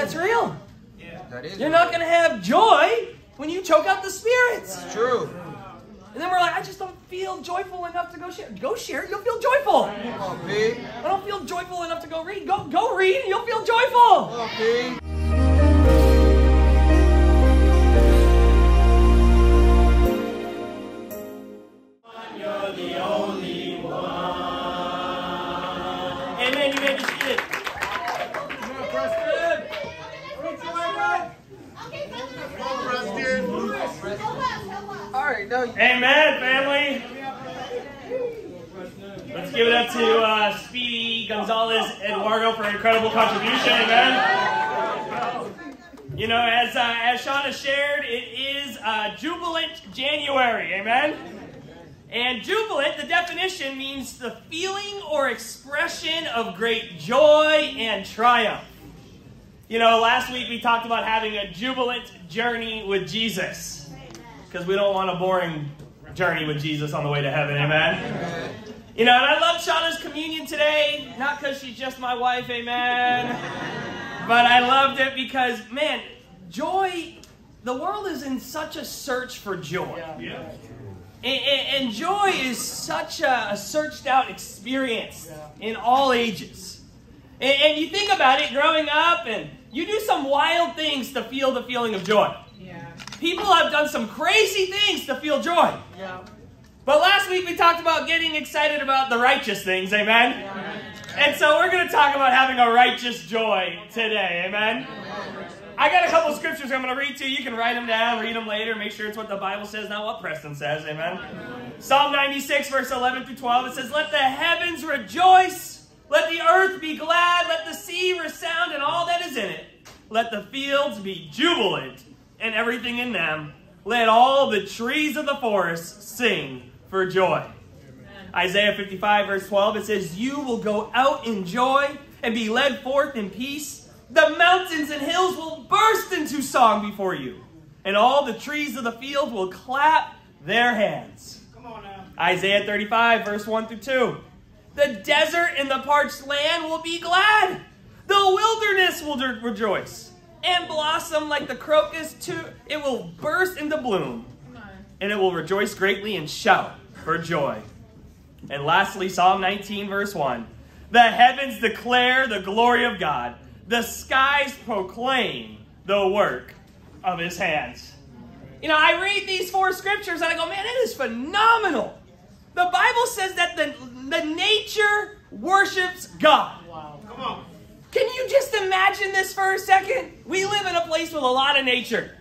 that's real. That is You're not going to have joy when you choke out the spirits. true. And then we're like, I just don't feel joyful enough to go share. Go share, you'll feel joyful. On. I don't feel joyful enough to go read. Go, go read, and you'll feel joyful. Come on, Amen, family. Let's give it up to uh, Speedy Gonzalez Eduardo for an incredible contribution. Amen. You know, as uh, as has shared, it is uh, Jubilant January. Amen. And jubilant, the definition means the feeling or expression of great joy and triumph. You know, last week we talked about having a jubilant journey with Jesus because we don't want a boring journey with Jesus on the way to heaven. Amen. You know, and I love Shauna's communion today, not because she's just my wife, amen. But I loved it because, man, joy, the world is in such a search for joy. And, and- and joy is such a, a searched out experience in all ages. And, and you think about it growing up, and you do some wild things to feel the feeling of joy. People have done some crazy things to feel joy. But last week we talked about getting excited about the righteous things, amen? And so we're going to talk about having a righteous joy today, amen? I got a couple scriptures I'm going to read to you. You can write them down, read them later, make sure it's what the Bible says, not what Preston says, amen? Psalm 96, verse 11 through 12, it says, Let the heavens rejoice, let the earth be glad, let the sea resound and all that is in it. Let the fields be jubilant and everything in them. Let all the trees of the forest sing for joy. Isaiah 55, verse 12, it says, You will go out in joy and be led forth in peace. The mountains and hills will burst into song before you, and all the trees of the field will clap their hands. Isaiah 35, verse 1 through 2. The desert and the parched land will be glad. The wilderness will rejoice and blossom like the crocus, too. It will burst into bloom, and it will rejoice greatly and shout for joy. And lastly, Psalm 19, verse 1. The heavens declare the glory of God, the skies proclaim the work of his hands. You know, I read these four scriptures and I go, man, it is phenomenal. The Bible says that the, the nature worships God. Wow. Come on. Can you just imagine this for a second? We live in a place with a lot of nature.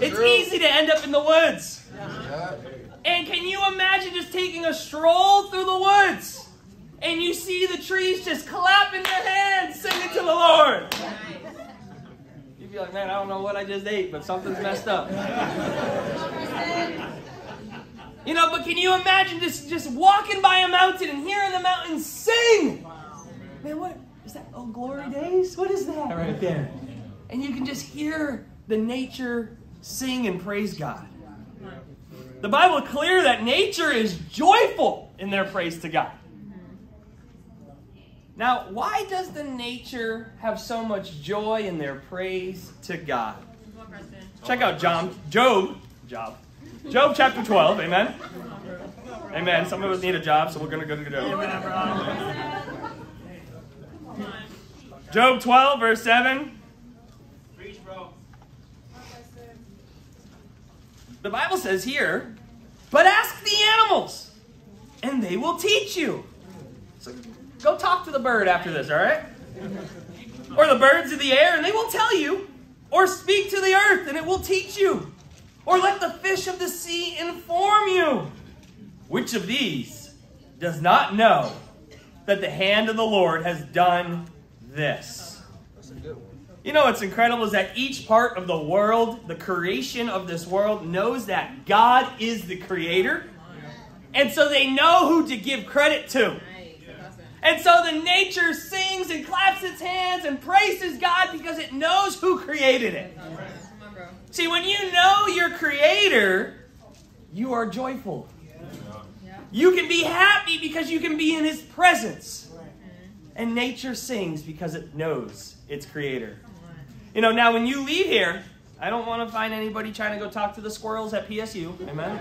It's True. easy to end up in the woods. Yeah. And can you imagine just taking a stroll through the woods and you see the trees just clapping their hands, singing to the Lord? You'd be like, man, I don't know what I just ate, but something's messed up. You know, but can you imagine just, just walking by a mountain and hearing the mountain sing? Man, what is that? Oh, glory days? What is that right there? And you can just hear the nature sing and praise God. The Bible clear that nature is joyful in their praise to God. Now, why does the nature have so much joy in their praise to God? Check out John, Job, Job, Job chapter 12, amen? Amen. Some of us need a job, so we're going to go to Job. Job 12, verse 7. Preach, bro. The Bible says here, but ask the animals, and they will teach you. So go talk to the bird after this, all right? Or the birds of the air, and they will tell you. Or speak to the earth, and it will teach you. Or let the fish of the sea inform you. Which of these does not know that the hand of the Lord has done this? You know what's incredible is that each part of the world, the creation of this world, knows that God is the creator. And so they know who to give credit to. And so the nature sings and claps its hands and praises God because it knows who created it. See, when you know your creator, you are joyful. You can be happy because you can be in his presence. And nature sings because it knows its creator. You know, now when you leave here, I don't want to find anybody trying to go talk to the squirrels at PSU. Amen.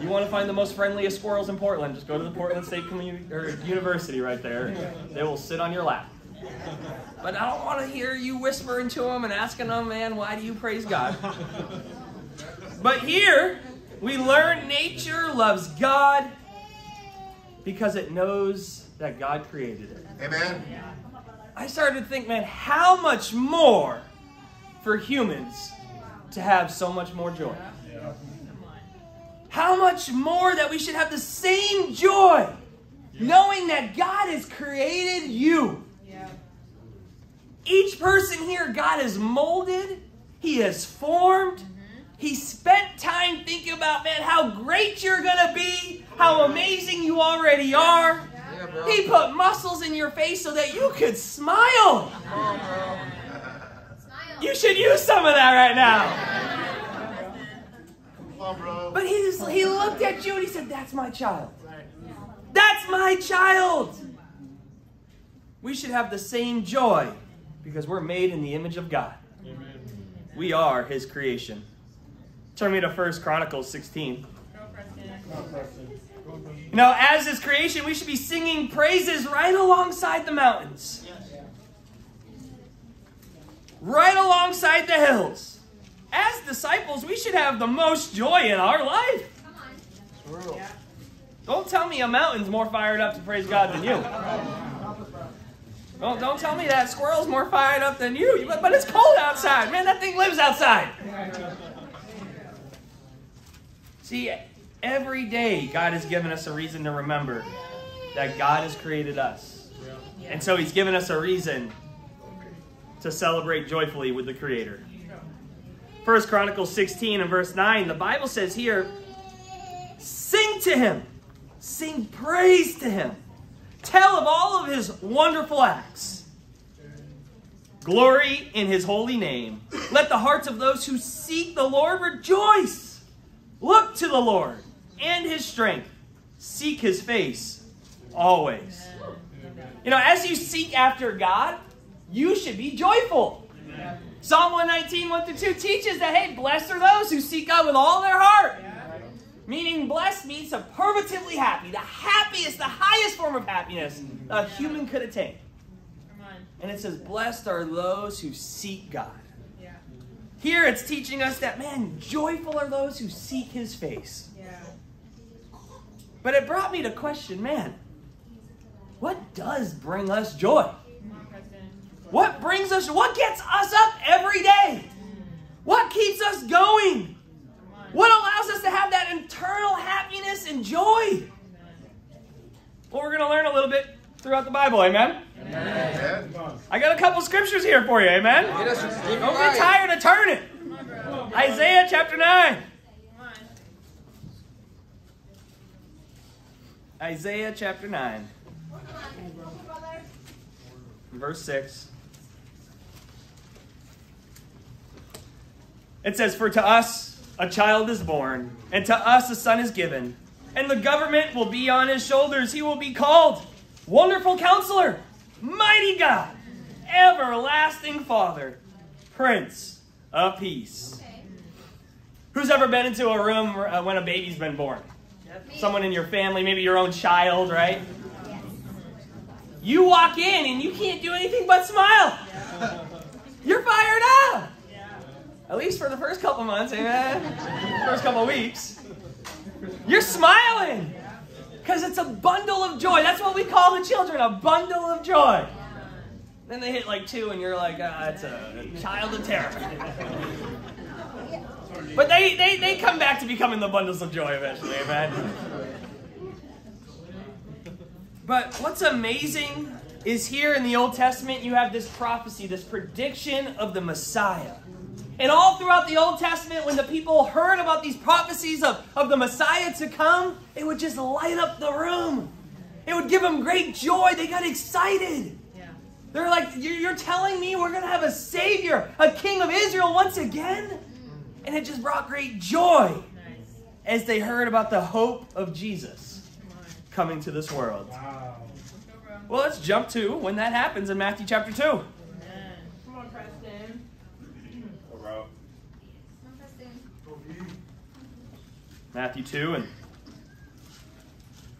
You want to find the most friendliest squirrels in Portland? Just go to the Portland State Community or University right there. They will sit on your lap. But I don't want to hear you whispering to them and asking them, man, why do you praise God? But here, we learn nature loves God because it knows that God created it. Amen. I started to think, man, how much more for humans to have so much more joy? How much more that we should have the same joy knowing that God has created you. Each person here, God has molded, He has formed, He spent time thinking about, man, how great you're going to be, how amazing you already are. Yeah. He put muscles in your face so that you could smile. Come. You should use some of that right now. On. But he just, he looked at you and he said, That's my child. That's my child. We should have the same joy because we're made in the image of God. We are his creation. Turn me to 1 Chronicles 16. You know, as his creation, we should be singing praises right alongside the mountains, right alongside the hills. As disciples, we should have the most joy in our life. Don't tell me a mountain's more fired up to praise God than you. Don't, don't tell me that squirrel's more fired up than you. But, but it's cold outside. Man, that thing lives outside. See, every day God has given us a reason to remember that God has created us. And so he's given us a reason to celebrate joyfully with the Creator. First Chronicles 16 and verse 9, the Bible says here, Sing to him. Sing praise to him. Tell of all of his wonderful acts. Glory in his holy name. Let the hearts of those who seek the Lord rejoice. Look to the Lord and his strength. Seek his face always. You know, as you seek after God, you should be joyful. Psalm 119, 1 through 2 teaches that, hey, blessed are those who seek God with all their heart. Meaning, blessed means superlatively happy, the happiest, the highest form of happiness a human could attain. And it says, blessed are those who seek God. Here it's teaching us that, man, joyful are those who seek his face. But it brought me to question, man, what does bring us joy? What brings us, what gets us up every day? What keeps us going? What allows us to have that internal happiness and joy? Well, we're going to learn a little bit throughout the Bible, amen? Amen. I got a couple scriptures here for you, amen? Don't get tired of turning. Isaiah chapter 9. Isaiah chapter 9, verse 6. It says, For to us a child is born, and to us a son is given, and the government will be on his shoulders. He will be called Wonderful Counselor, Mighty God, Everlasting Father, Prince of Peace. Who's ever been into a room uh, when a baby's been born? Someone in your family, maybe your own child, right? You walk in and you can't do anything but smile. You're fired up. At least for the first couple months, amen? First couple weeks. You're smiling. Because it's a bundle of joy. That's what we call the children, a bundle of joy. Then they hit like two and you're like, ah, it's a child of terror. But they, they, they come back to becoming the bundles of joy eventually, amen? But what's amazing is here in the Old Testament, you have this prophecy, this prediction of the Messiah. And all throughout the Old Testament, when the people heard about these prophecies of, of the Messiah to come, it would just light up the room. It would give them great joy. They got excited. They're like, "You're you're telling me we're going to have a Savior, a King of Israel once again? And it just brought great joy nice. as they heard about the hope of Jesus coming to this world. Wow. Well, let's jump to when that happens in Matthew chapter 2. Matthew 2 and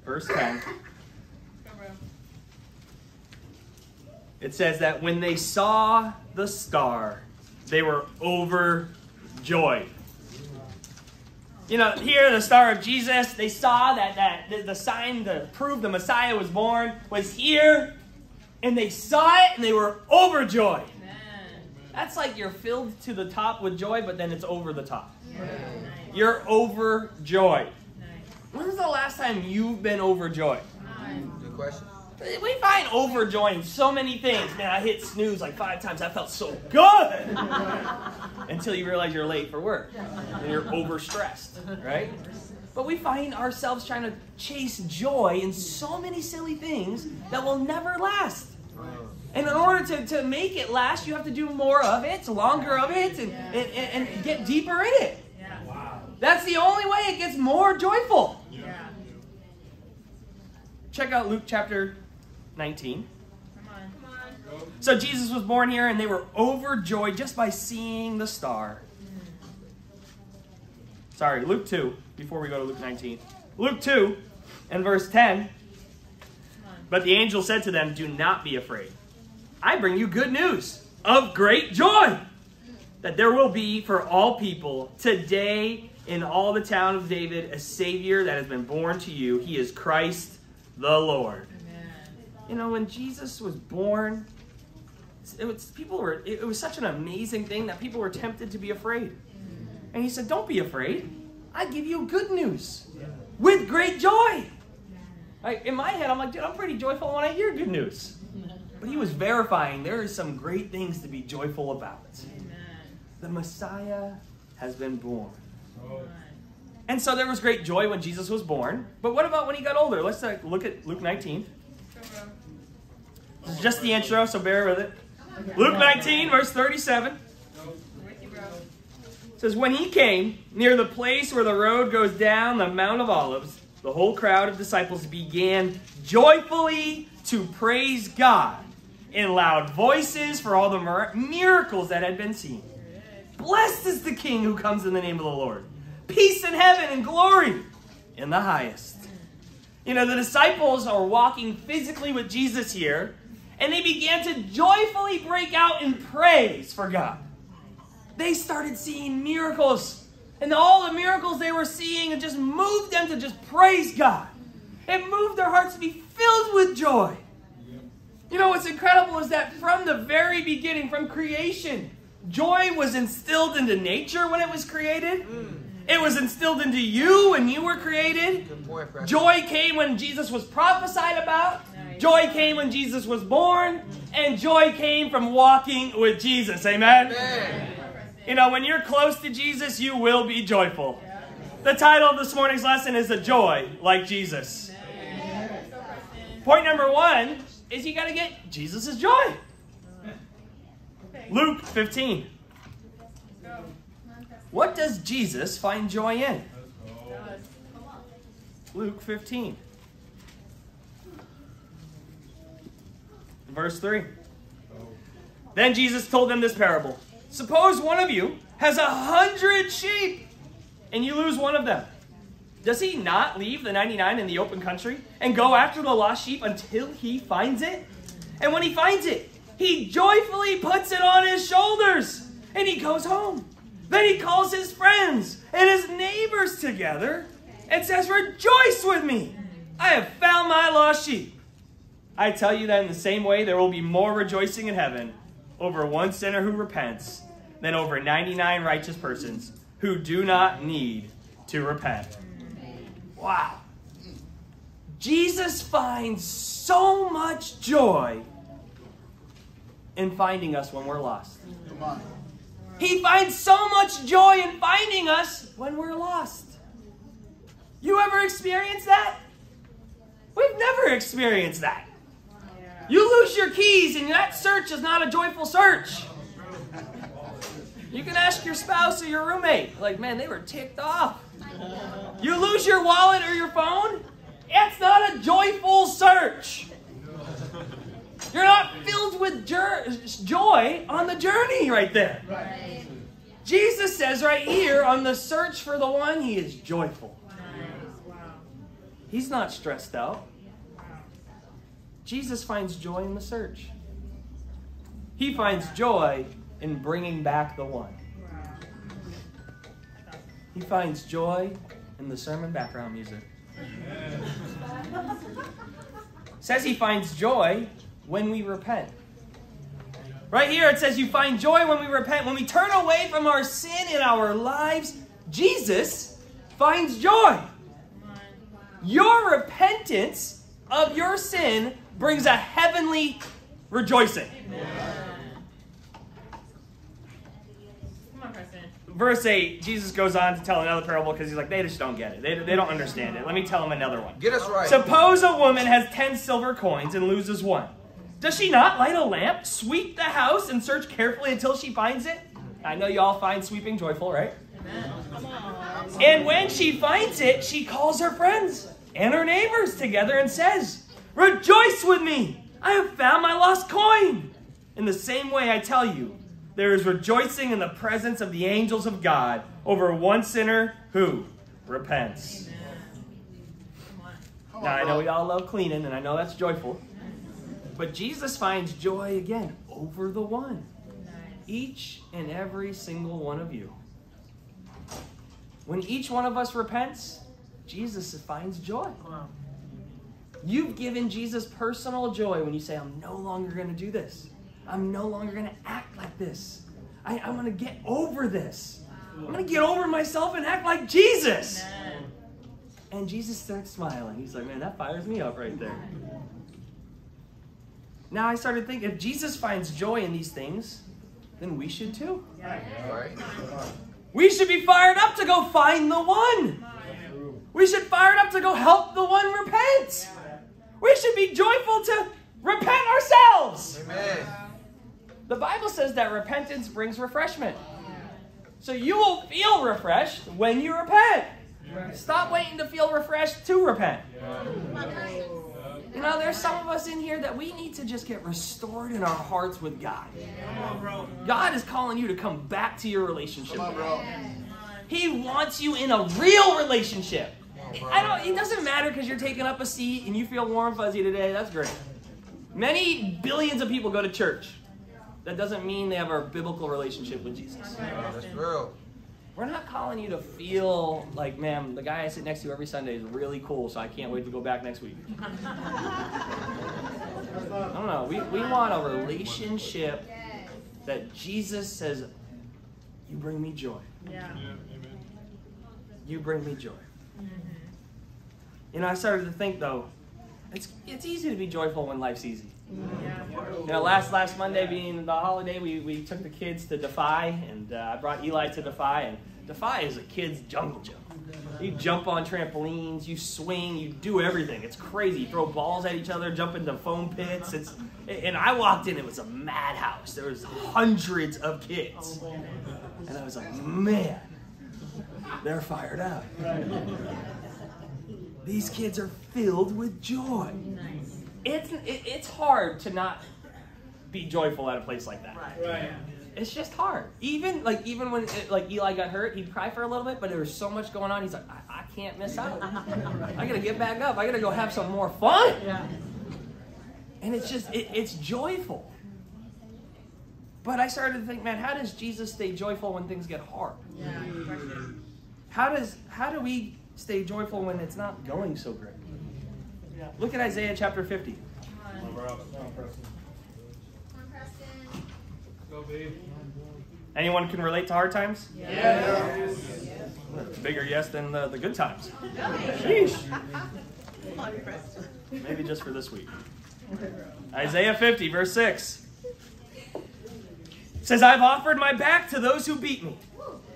verse 10. It says that when they saw the star, they were over overjoyed. You know, here the star of Jesus, they saw that, that the, the sign to prove the Messiah was born was here, and they saw it and they were overjoyed. That's like you're filled to the top with joy, but then it's over the top. You're overjoyed. When was the last time you've been overjoyed? Good question. We find overjoyed in so many things. Man, I hit snooze like five times. I felt so good. Until you realize you're late for work. And you're overstressed, right? But we find ourselves trying to chase joy in so many silly things that will never last. And in order to, to make it last, you have to do more of it, longer of it, and, and, and, and get deeper in it. That's the only way it gets more joyful. Check out Luke chapter 19. So Jesus was born here, and they were overjoyed just by seeing the star. Sorry, Luke 2, before we go to Luke 19. Luke 2 and verse 10. But the angel said to them, Do not be afraid. I bring you good news of great joy that there will be for all people today in all the town of David a Savior that has been born to you. He is Christ the Lord. You know, when Jesus was born, it was people were it was such an amazing thing that people were tempted to be afraid. And he said, Don't be afraid. I give you good news with great joy. In my head, I'm like, dude, I'm pretty joyful when I hear good news. But he was verifying there are some great things to be joyful about. The Messiah has been born. And so there was great joy when Jesus was born. But what about when he got older? Let's look at Luke 19. Just the intro, so bear with it. Luke 19, verse 37. It says, When he came near the place where the road goes down the Mount of Olives, the whole crowd of disciples began joyfully to praise God in loud voices for all the miracles that had been seen. Blessed is the King who comes in the name of the Lord. Peace in heaven and glory in the highest. You know, the disciples are walking physically with Jesus here, and they began to joyfully break out in praise for God. They started seeing miracles, and all the miracles they were seeing it just moved them to just praise God. It moved their hearts to be filled with joy. You know what's incredible is that from the very beginning, from creation, joy was instilled into nature when it was created. It was instilled into you when you were created. Good point, Fred. Joy came when Jesus was prophesied about. Joy came when Jesus was born. And joy came from walking with Jesus. Amen? Amen. You know, when you're close to Jesus, you will be joyful. The title of this morning's lesson is A Joy Like Jesus. Point number one is you got to get Jesus' joy. Luke 15. What does Jesus find joy in? Luke 15. Verse 3. Then Jesus told them this parable Suppose one of you has a hundred sheep and you lose one of them. Does he not leave the 99 in the open country and go after the lost sheep until he finds it? And when he finds it, he joyfully puts it on his shoulders and he goes home. Then he calls his friends and his neighbors together and says, Rejoice with me! I have found my lost sheep. I tell you that in the same way, there will be more rejoicing in heaven over one sinner who repents than over 99 righteous persons who do not need to repent. Wow. Jesus finds so much joy in finding us when we're lost. Come on. He finds so much joy in finding us when we're lost. You ever experienced that? We've never experienced that. You lose your keys, and that search is not a joyful search. You can ask your spouse or your roommate. Like, man, they were ticked off. You lose your wallet or your phone? It's not a joyful search. You're not filled with joy on the journey right there. Jesus says right here on the search for the one, he is joyful. He's not stressed out. Jesus finds joy in the search. He finds joy in bringing back the one. He finds joy in the sermon background music. Says he finds joy when we repent. Right here it says you find joy when we repent. When we turn away from our sin in our lives, Jesus finds joy. Your repentance of your sin brings a heavenly rejoicing. Come on, Verse 8, Jesus goes on to tell another parable because he's like, they just don't get it. They, they don't understand it. Let me tell them another one. Get us right. Suppose a woman has 10 silver coins and loses one. Does she not light a lamp, sweep the house, and search carefully until she finds it? I know you all find sweeping joyful, right? And when she finds it, she calls her friends and her neighbors together and says, Rejoice with me! I have found my lost coin! In the same way, I tell you, there is rejoicing in the presence of the angels of God over one sinner who repents. Now, I know we all love cleaning, and I know that's joyful. But Jesus finds joy again over the one. Each and every single one of you. When each one of us repents, Jesus finds joy. You've given Jesus personal joy when you say, I'm no longer going to do this. I'm no longer going to act like this. I, I'm going to get over this. I'm going to get over myself and act like Jesus. Amen. And Jesus starts smiling. He's like, man, that fires me up right there. Now I started thinking, if Jesus finds joy in these things, then we should too. Right. We should be fired up to go find the one. We should fired up to go help the one repent. We should be joyful to repent ourselves. Amen. The Bible says that repentance brings refreshment. So you will feel refreshed when you repent. Stop waiting to feel refreshed to repent. You know, there's some of us in here that we need to just get restored in our hearts with God. Come on, bro. God is calling you to come back to your relationship. Come on, bro. He wants you in a real relationship. I don't. It doesn't matter because you're taking up a seat and you feel warm fuzzy today. That's great. Many billions of people go to church. That doesn't mean they have a biblical relationship with Jesus. That's real. We're not calling you to feel like, man, the guy I sit next to every Sunday is really cool, so I can't wait to go back next week. I don't know. We, we want a relationship that Jesus says, You bring me joy. Yeah. You bring me joy. Mm-hmm. You know, I started to think though, it's it's easy to be joyful when life's easy. Yeah. You know, last last Monday being the holiday, we, we took the kids to Defy, and uh, I brought Eli to Defy, and Defy is a kid's jungle gym. You jump on trampolines, you swing, you do everything. It's crazy. You throw balls at each other, jump into foam pits. It's and I walked in, it was a madhouse. There was hundreds of kids, and I was like, man, they're fired up. These kids are filled with joy. Nice. It's it, it's hard to not be joyful at a place like that. Right. right. It's just hard. Even like even when it, like Eli got hurt, he'd cry for a little bit, but there was so much going on. He's like, I, I can't miss out. I gotta get back up. I gotta go have some more fun. Yeah. And it's just it, it's joyful. But I started to think, man, how does Jesus stay joyful when things get hard? Yeah. How does how do we stay joyful when it's not going so great? Look at Isaiah chapter 50. Come on. Go, babe. Anyone can relate to hard times? Yeah. Bigger yes than the, the good times. Sheesh. Maybe just for this week. Isaiah 50, verse 6 says, I've offered my back to those who beat me,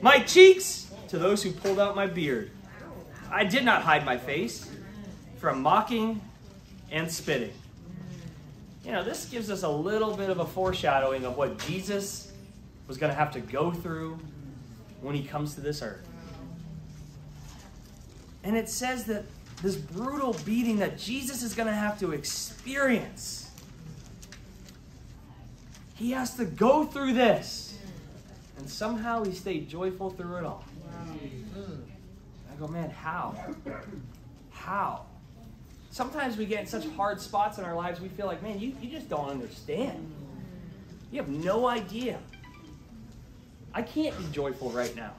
my cheeks to those who pulled out my beard. I did not hide my face from mocking and spitting. You know, this gives us a little bit of a foreshadowing of what Jesus was going to have to go through when he comes to this earth. And it says that this brutal beating that Jesus is going to have to experience, he has to go through this. And somehow he stayed joyful through it all. I go, man, how? How? sometimes we get in such hard spots in our lives, we feel like, man, you, you just don't understand. You have no idea. I can't be joyful right now.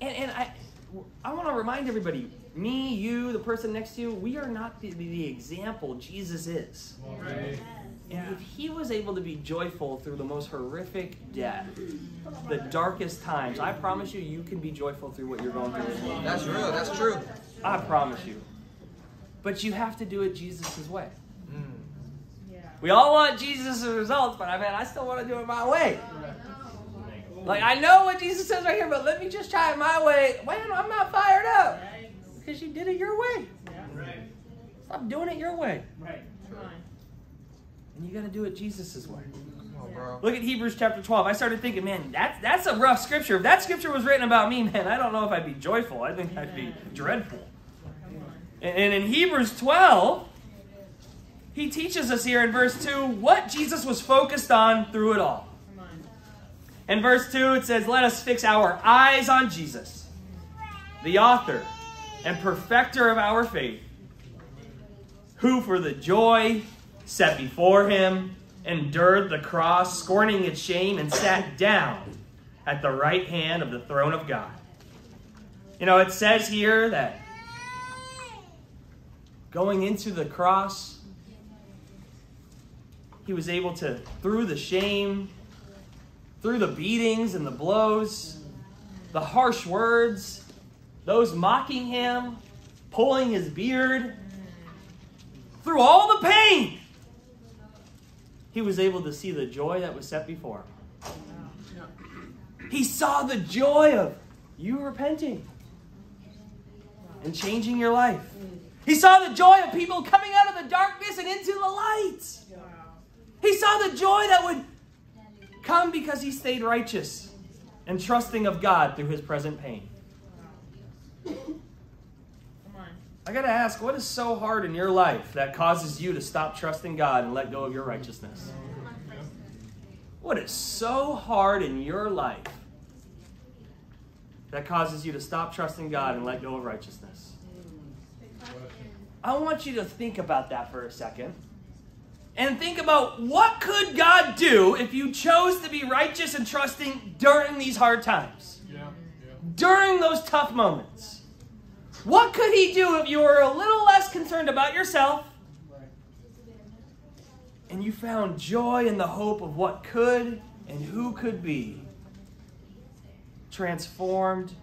And, and I, I want to remind everybody me, you, the person next to you, we are not the, the example Jesus is. Right. And if he was able to be joyful through the most horrific death, the darkest times, I promise you, you can be joyful through what you're going through as well. That's real. That's true. I promise you. But you have to do it Jesus' way. Mm. Yeah. We all want Jesus' results, but I mean, I still want to do it my way. Like, I know what Jesus says right here, but let me just try it my way. Man, I'm not fired up. Because you did it your way. Yeah. Right. Stop doing it your way. Right. Come on. And you got to do it Jesus' way. Come on. Look at Hebrews chapter 12. I started thinking, man, that's, that's a rough scripture. If that scripture was written about me, man, I don't know if I'd be joyful. I think I'd be dreadful. And and in Hebrews 12, he teaches us here in verse 2 what Jesus was focused on through it all. In verse 2, it says, Let us fix our eyes on Jesus, the author and perfecter of our faith, who for the joy set before him endured the cross, scorning its shame, and sat down at the right hand of the throne of God. You know, it says here that going into the cross, he was able to, through the shame, through the beatings and the blows, the harsh words, those mocking him, pulling his beard, through all the pain, he was able to see the joy that was set before him. He saw the joy of you repenting and changing your life. He saw the joy of people coming out of the darkness and into the light. He saw the joy that would come because he stayed righteous and trusting of God through his present pain. Come on. I got to ask, what is so hard in your life that causes you to stop trusting God and let go of your righteousness? What is so hard in your life that causes you to stop trusting God and let go of righteousness? I want you to think about that for a second. And think about what could God do if you chose to be righteous and trusting during these hard times? Yeah. Yeah. During those tough moments? What could he do if you were a little less concerned about yourself and you found joy in the hope of what could and who could be transformed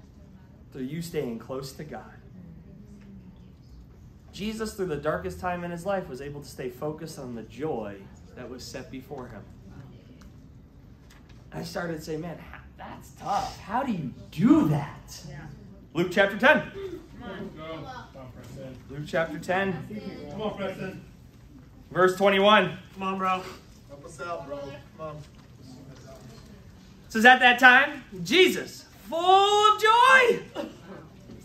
through you staying close to God? Jesus, through the darkest time in his life, was able to stay focused on the joy that was set before him. I started to say, man, that's tough. How do you do that? Yeah. Luke chapter 10. Come on. Go. Come on, Preston. Luke chapter 10, Come on, Preston. verse 21. Come on, bro. Help us out, bro. Come on. It says, At that time, Jesus, full of joy,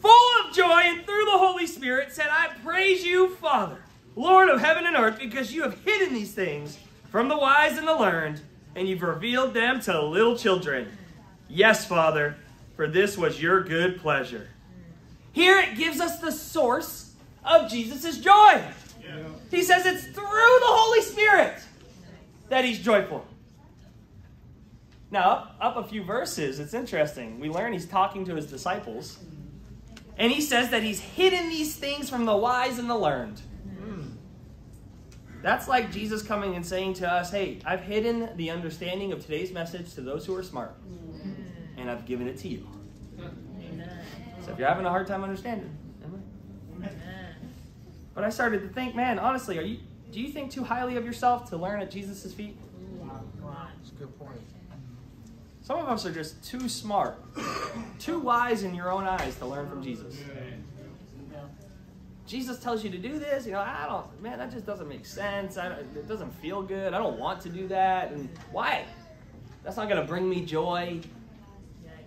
full of joy, and through the Holy Spirit, said, I praise you, Father, Lord of heaven and earth, because you have hidden these things from the wise and the learned, and you've revealed them to little children. Yes, Father, for this was your good pleasure. Here it gives us the source of Jesus' joy. Yeah. He says it's through the Holy Spirit that he's joyful. Now, up, up a few verses, it's interesting. We learn he's talking to his disciples, and he says that he's hidden these things from the wise and the learned. That's like Jesus coming and saying to us, Hey, I've hidden the understanding of today's message to those who are smart, and I've given it to you. Amen. So if you're having a hard time understanding, Amen. but I started to think, man, honestly, are you do you think too highly of yourself to learn at Jesus' feet? That's a good point. Some of us are just too smart, too wise in your own eyes to learn from Jesus. Jesus tells you to do this, you know, I don't, man, that just doesn't make sense. I, it doesn't feel good. I don't want to do that. And why? That's not going to bring me joy Yikes.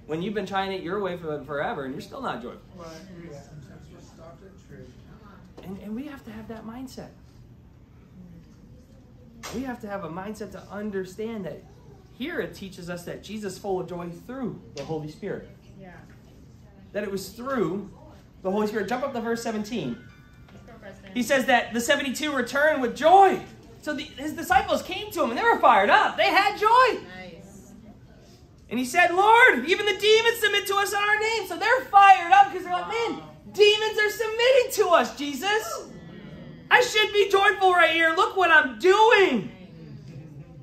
When you've been trying it your way for forever and you're still not joyful. And, and we have to have that mindset. We have to have a mindset to understand that here it teaches us that Jesus full of joy through the Holy Spirit. Yeah. That it was through the Holy Spirit. Jump up to verse 17. He says that the 72 returned with joy. So the, his disciples came to him and they were fired up. They had joy. Nice. And he said, Lord, even the demons submit to us in our name. So they're fired up because they're like, man, demons are submitting to us, Jesus. I should be joyful right here. Look what I'm doing.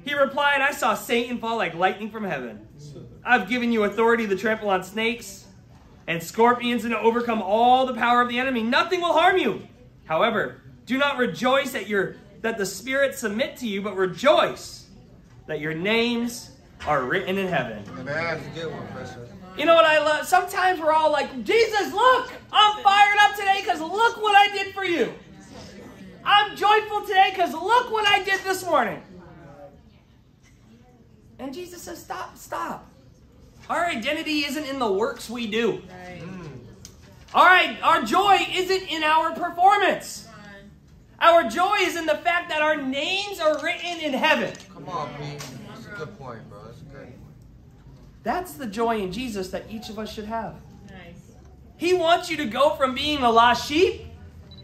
He replied, I saw Satan fall like lightning from heaven. I've given you authority to trample on snakes and scorpions and to overcome all the power of the enemy. Nothing will harm you. However, do not rejoice that your that the spirits submit to you, but rejoice that your names are written in heaven. Amen. That's a good one, Pastor. You know what I love? Sometimes we're all like, Jesus, look, I'm fired up today because look what I did for you. I'm joyful today because look what I did this morning. And Jesus says, stop, stop. Our identity isn't in the works we do. Right. All right, our joy isn't in our performance. Our joy is in the fact that our names are written in heaven. Come on, Pete. That's a good point, bro. That's good. That's the joy in Jesus that each of us should have. Nice. He wants you to go from being a lost sheep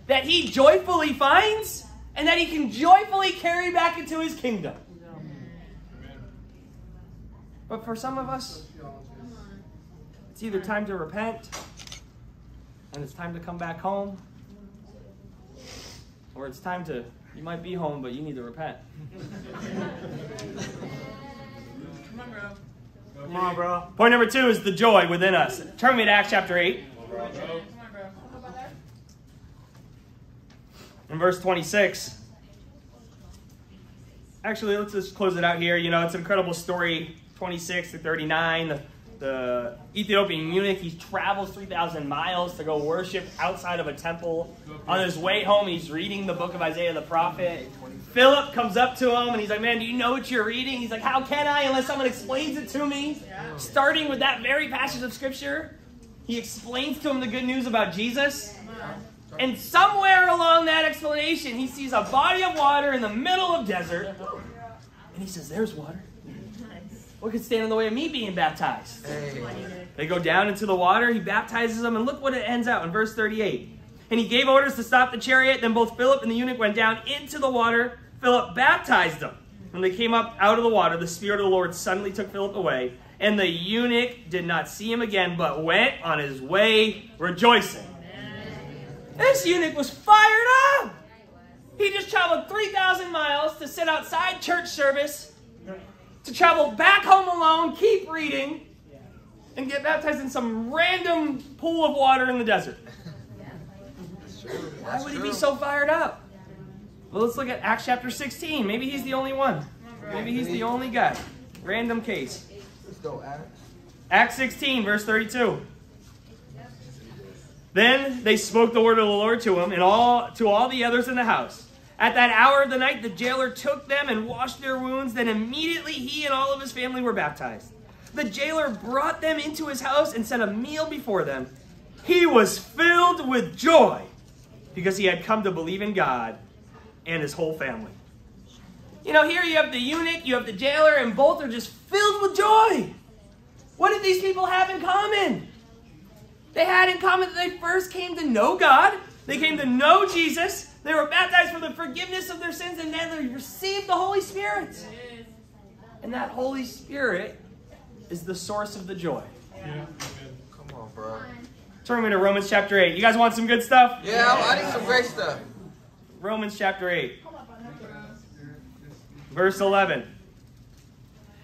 that he joyfully finds and that he can joyfully carry back into his kingdom. But for some of us, it's either time to repent and it's time to come back home, or it's time to, you might be home, but you need to repent. Come on, bro. Come on, bro. Point number two is the joy within us. Turn me to Acts chapter 8. Come on, bro. in verse 26. Actually, let's just close it out here. You know, it's an incredible story, 26 to 39. The, the Ethiopian eunuch, he travels 3,000 miles to go worship outside of a temple. On his way home, he's reading the book of Isaiah the prophet. Philip comes up to him and he's like, Man, do you know what you're reading? He's like, How can I unless someone explains it to me? Starting with that very passage of scripture, he explains to him the good news about Jesus. And somewhere along that explanation, he sees a body of water in the middle of desert. And he says, There's water. What could stand in the way of me being baptized? Hey. They go down into the water. He baptizes them. And look what it ends out in verse 38. And he gave orders to stop the chariot. Then both Philip and the eunuch went down into the water. Philip baptized them. When they came up out of the water, the Spirit of the Lord suddenly took Philip away. And the eunuch did not see him again, but went on his way rejoicing. This eunuch was fired up. He just traveled 3,000 miles to sit outside church service, to travel back home alone, keep reading, and get baptized in some random pool of water in the desert. Why would he be so fired up? Well, let's look at Acts chapter 16. Maybe he's the only one. Maybe he's the only guy. Random case. Let's go, Acts. Acts 16, verse 32. Then they spoke the word of the Lord to him and all to all the others in the house. At that hour of the night, the jailer took them and washed their wounds. Then immediately he and all of his family were baptized. The jailer brought them into his house and set a meal before them. He was filled with joy because he had come to believe in God and his whole family. You know, here you have the eunuch, you have the jailer, and both are just filled with joy. What did these people have in common? They had in common that they first came to know God, they came to know Jesus, they were baptized for the forgiveness of their sins, and then they received the Holy Spirit. And that Holy Spirit is the source of the joy. Yeah. Come on, bro. Turn me to Romans chapter 8. You guys want some good stuff? Yeah, I, I need some great stuff. Romans chapter 8, verse 11.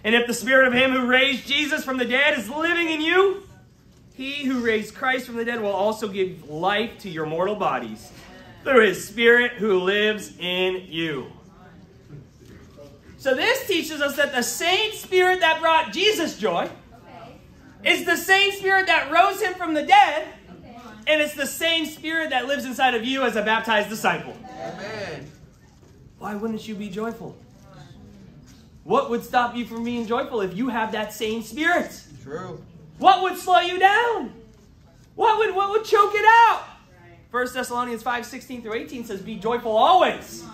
And if the spirit of him who raised Jesus from the dead is living in you, he who raised Christ from the dead will also give life to your mortal bodies through his spirit who lives in you. So this teaches us that the same spirit that brought Jesus joy is the same spirit that rose him from the dead, and it's the same spirit that lives inside of you as a baptized disciple. Amen. Why wouldn't you be joyful? What would stop you from being joyful if you have that same spirit? True. What would slow you down? What would what would choke it out? 1 Thessalonians 5, 16 through 18 says, Be joyful always,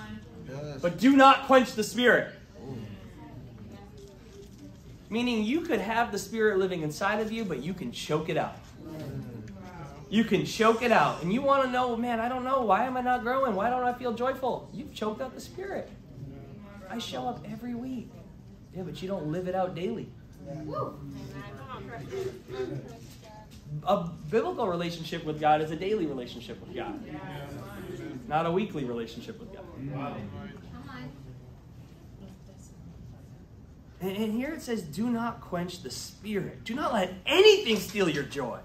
Yes. but do not quench the spirit. Meaning you could have the spirit living inside of you, but you can choke it out. You can choke it out. And you want to know, man, I don't know. Why am I not growing? Why don't I feel joyful? You've choked out the Spirit. I show up every week. Yeah, but you don't live it out daily. A biblical relationship with God is a daily relationship with God, not a weekly relationship with God. And, and here it says, do not quench the Spirit. Do not let anything steal your joy.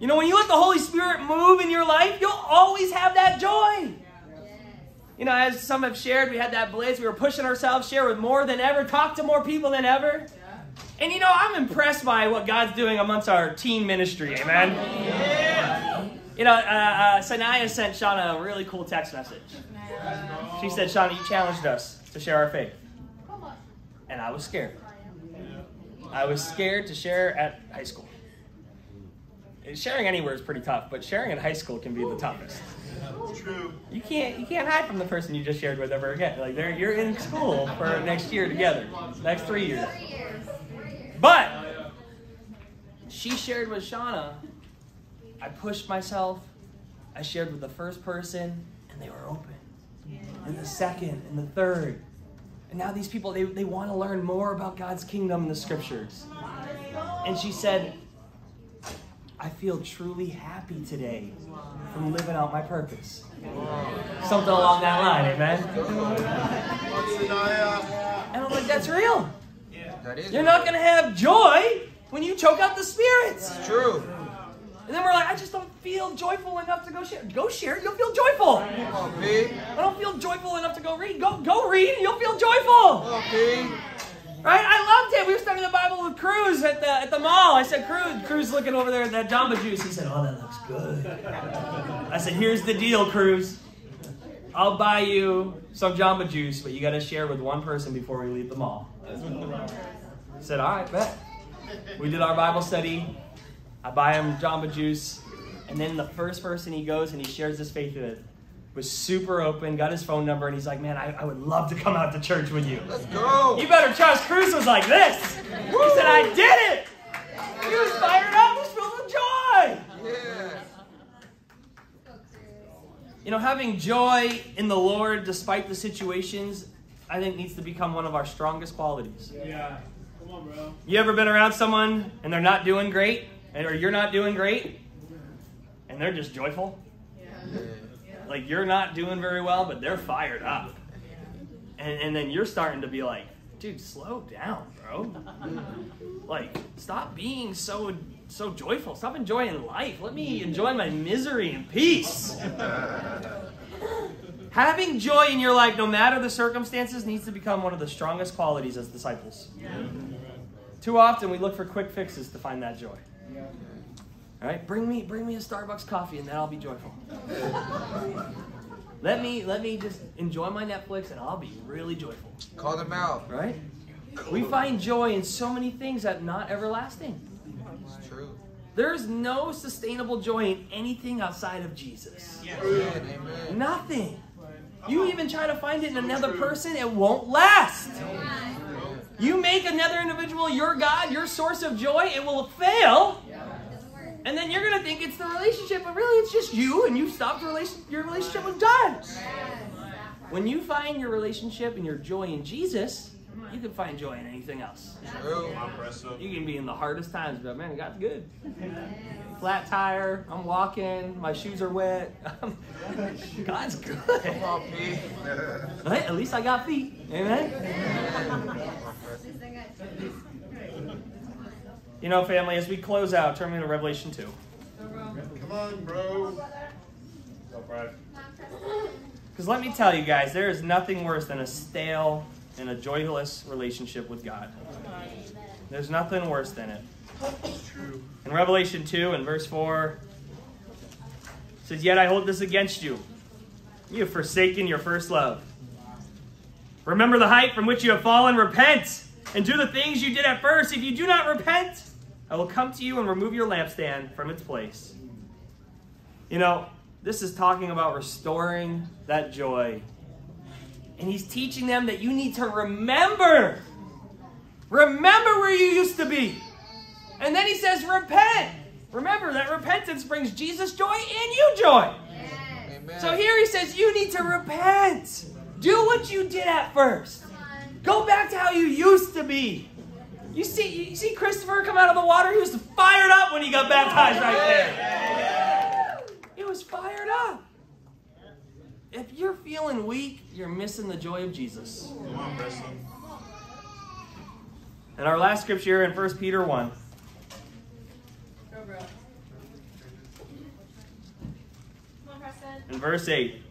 You know, when you let the Holy Spirit move in your life, you'll always have that joy. You know, as some have shared, we had that blaze. We were pushing ourselves, share with more than ever, talk to more people than ever. And you know, I'm impressed by what God's doing amongst our teen ministry. Amen. You know, uh, uh, Sanaya sent Shauna a really cool text message. She said, Shauna, you challenged us to share our faith. And I was scared. I was scared to share at high school. Sharing anywhere is pretty tough, but sharing in high school can be the toughest. True. You can't you can't hide from the person you just shared with ever again. Like they're, you're in school for next year together, next three years. But she shared with Shauna. I pushed myself. I shared with the first person, and they were open. And the second, and the third. And now these people, they, they want to learn more about God's kingdom and the scriptures. And she said, I feel truly happy today from living out my purpose. Something along that line, amen? And I'm like, that's real. You're not going to have joy when you choke out the spirits. true. And then we're like, I just don't feel joyful enough to go share. Go share, you'll feel joyful. Come on, P. I don't feel joyful enough to go read. Go go read you'll feel joyful. Right? I loved it. We were studying the Bible with Cruz at the at the mall. I said, Cruz, Cruz looking over there at that Jamba Juice. He said, Oh, that looks good. I said, Here's the deal, Cruz. I'll buy you some Jamba Juice, but you got to share with one person before we leave the mall. I said, All right, bet. We did our Bible study. I buy him Jamba Juice, and then the first person he goes and he shares his faith with was super open, got his phone number, and he's like, Man, I, I would love to come out to church with you. Let's go. You better trust Cruz was like this. He said, I did it. He was fired up. He was filled with joy. Yeah. You know, having joy in the Lord despite the situations, I think needs to become one of our strongest qualities. Yeah. Come on, bro. You ever been around someone and they're not doing great, and- or you're not doing great, and they're just joyful? Yeah. Like you're not doing very well, but they're fired up. And, and then you're starting to be like, dude, slow down, bro. Like, stop being so so joyful. Stop enjoying life. Let me enjoy my misery and peace. Having joy in your life, no matter the circumstances, needs to become one of the strongest qualities as disciples. Too often we look for quick fixes to find that joy. All right, bring me bring me a Starbucks coffee and then I'll be joyful. let me let me just enjoy my Netflix and I'll be really joyful. Call them out. Right? We find joy in so many things that not everlasting. It's true. There's no sustainable joy in anything outside of Jesus. Amen. Amen. Nothing. You even try to find it in another person, it won't last. You make another individual your God, your source of joy, it will fail. And then you're going to think it's the relationship, but really it's just you, and you stopped relation- your relationship with God. When you find your relationship and your joy in Jesus, you can find joy in anything else. True. You can be in the hardest times, but man, God's good. Flat tire, I'm walking, my shoes are wet. God's good. Come on, P. At least I got feet. Amen. You know, family, as we close out, turn me to Revelation 2. Come on, bro. Because let me tell you guys, there is nothing worse than a stale and a joyless relationship with God. There's nothing worse than it. In Revelation 2 and verse 4, it says, Yet I hold this against you. You have forsaken your first love. Remember the height from which you have fallen, repent, and do the things you did at first. If you do not repent, I will come to you and remove your lampstand from its place. You know, this is talking about restoring that joy. And he's teaching them that you need to remember. Remember where you used to be. And then he says, repent. Remember that repentance brings Jesus joy and you joy. Amen. So here he says you need to repent. Do what you did at first. Go back to how you used to be. You see, you see Christopher come out of the water? He was fired up when he got baptized right there. He was fired up. If you're feeling weak, you're missing the joy of Jesus. Come on, Preston. And our last scripture in 1 Peter 1. Go, bro. Come on, Preston. in verse 8.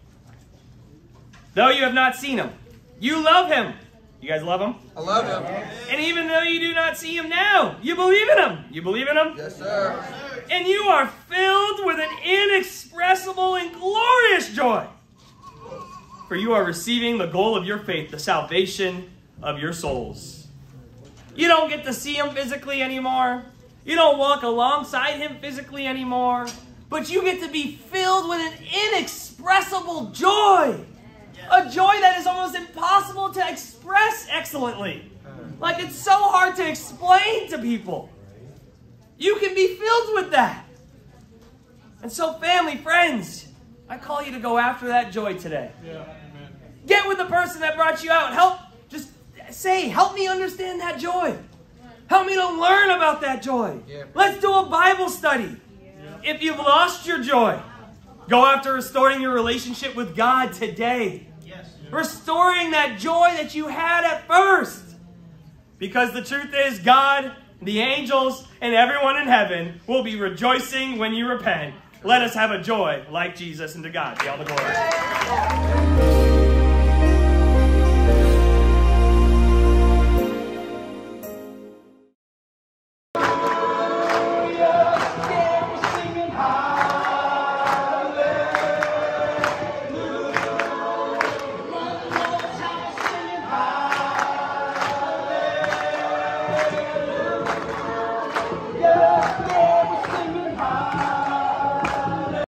Though you have not seen him, you love him. You guys love him? I love him. And even though you do not see him now, you believe in him. You believe in him? Yes, sir. And you are filled with an inexpressible and glorious joy. For you are receiving the goal of your faith, the salvation of your souls. You don't get to see him physically anymore. You don't walk alongside him physically anymore. But you get to be filled with an inexpressible joy. A joy that is almost impossible excellently. Like it's so hard to explain to people. You can be filled with that. And so, family, friends, I call you to go after that joy today. Yeah. Get with the person that brought you out. Help, just say, help me understand that joy. Help me to learn about that joy. Yeah. Let's do a Bible study. If you've lost your joy, go after restoring your relationship with God today. Restoring that joy that you had at first. Because the truth is, God, the angels, and everyone in heaven will be rejoicing when you repent. Let us have a joy like Jesus, and to God be all the glory.